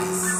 eyes.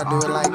I do it like